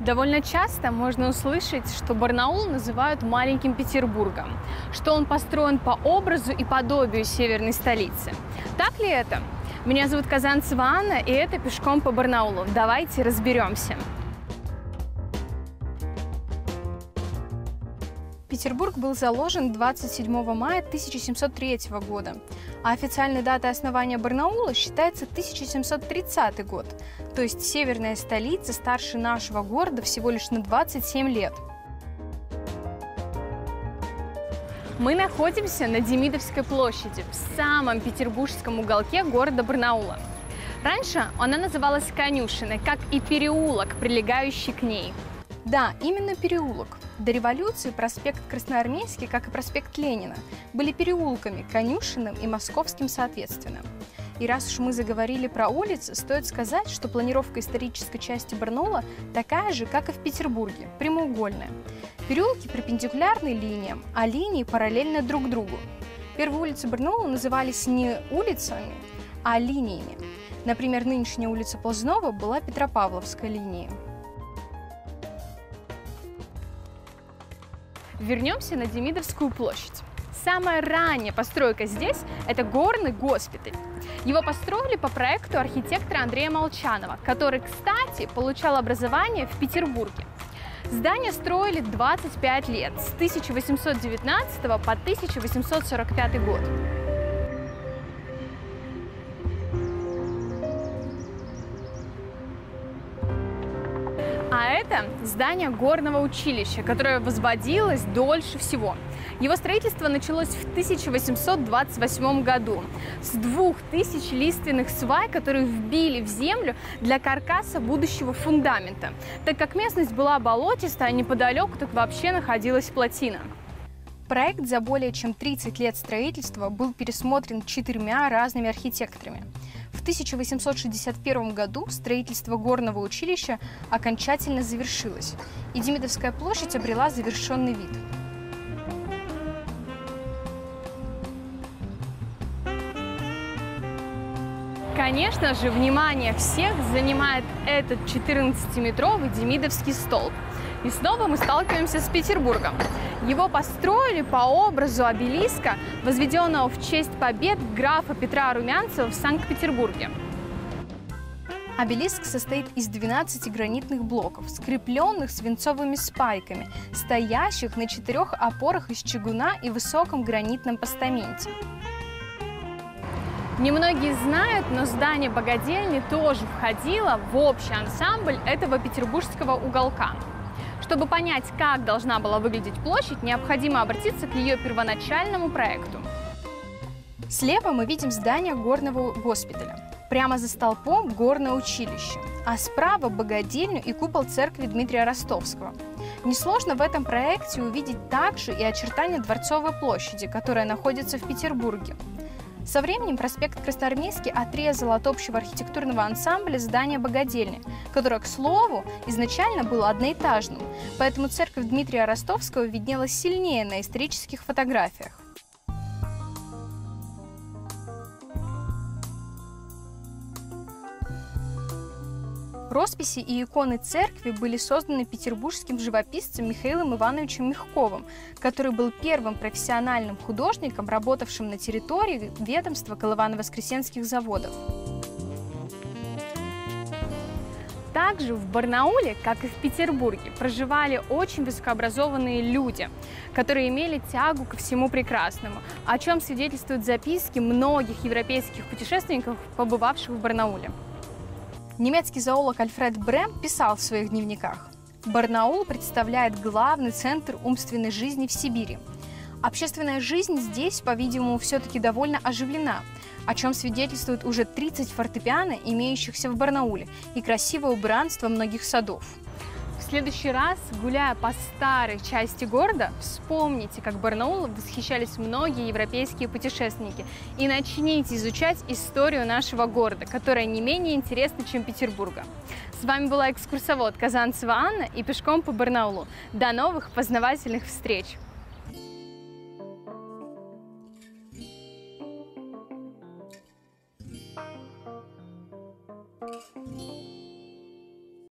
Довольно часто можно услышать, что Барнаул называют маленьким Петербургом, что он построен по образу и подобию северной столицы. Так ли это? Меня зовут Казанцева Анна, и это «Пешком по Барнаулу». Давайте разберемся. Петербург был заложен 27 мая 1703 года, а официальной датой основания Барнаула считается 1730 год, то есть северная столица старше нашего города всего лишь на 27 лет. Мы находимся на Демидовской площади, в самом петербургском уголке города Барнаула. Раньше она называлась Конюшиной, как и переулок, прилегающий к ней. Да, именно переулок. До революции проспект Красноармейский, как и проспект Ленина, были переулками, конюшенным и московским соответственно. И раз уж мы заговорили про улицы, стоит сказать, что планировка исторической части Барнаула такая же, как и в Петербурге, прямоугольная. Переулки перпендикулярны линиям, а линии параллельны друг другу. Первые улицы Барнаула назывались не улицами, а линиями. Например, нынешняя улица Ползнова была Петропавловской линией. Вернемся на Демидовскую площадь. Самая ранняя постройка здесь – это горный госпиталь. Его построили по проекту архитектора Андрея Молчанова, который, кстати, получал образование в Петербурге. Здание строили 25 лет, с 1819 по 1845 год. А это здание горного училища, которое возводилось дольше всего. Его строительство началось в 1828 году с двух тысяч лиственных свай, которые вбили в землю для каркаса будущего фундамента, так как местность была болотистая, а неподалеку так вообще находилась плотина. Проект за более чем 30 лет строительства был пересмотрен четырьмя разными архитекторами. В 1861 году строительство горного училища окончательно завершилось, и Демидовская площадь обрела завершенный вид. Конечно же, внимание всех занимает этот 14-метровый Демидовский столб. И снова мы сталкиваемся с Петербургом. Его построили по образу обелиска, возведенного в честь побед графа Петра Румянцева в Санкт-Петербурге. Обелиск состоит из 12 гранитных блоков, скрепленных свинцовыми спайками, стоящих на четырех опорах из чугуна и высоком гранитном постаменте. Немногие знают, но здание богадельни тоже входило в общий ансамбль этого петербургского уголка. Чтобы понять, как должна была выглядеть площадь, необходимо обратиться к ее первоначальному проекту. Слева мы видим здание горного госпиталя. Прямо за столпом горное училище, а справа богадельню и купол церкви Дмитрия Ростовского. Несложно в этом проекте увидеть также и очертания Дворцовой площади, которая находится в Петербурге. Со временем проспект Красноармейский отрезал от общего архитектурного ансамбля здание богадельни, которое, к слову, изначально было одноэтажным, поэтому церковь Дмитрия Ростовского виднелась сильнее на исторических фотографиях. Росписи и иконы церкви были созданы петербургским живописцем Михаилом Ивановичем Мягковым, который был первым профессиональным художником, работавшим на территории ведомства Колывано-Воскресенских заводов. Также в Барнауле, как и в Петербурге, проживали очень высокообразованные люди, которые имели тягу ко всему прекрасному, о чем свидетельствуют записки многих европейских путешественников, побывавших в Барнауле. Немецкий зоолог Альфред Брем писал в своих дневниках, Барнаул представляет главный центр умственной жизни в Сибири. Общественная жизнь здесь, по-видимому, все-таки довольно оживлена, о чем свидетельствует уже 30 фортепиано, имеющихся в Барнауле, и красивое убранство многих садов следующий раз, гуляя по старой части города, вспомните, как Барнаулом восхищались многие европейские путешественники и начните изучать историю нашего города, которая не менее интересна, чем Петербурга. С вами была экскурсовод Казанцева Анна и пешком по Барнаулу. До новых познавательных встреч!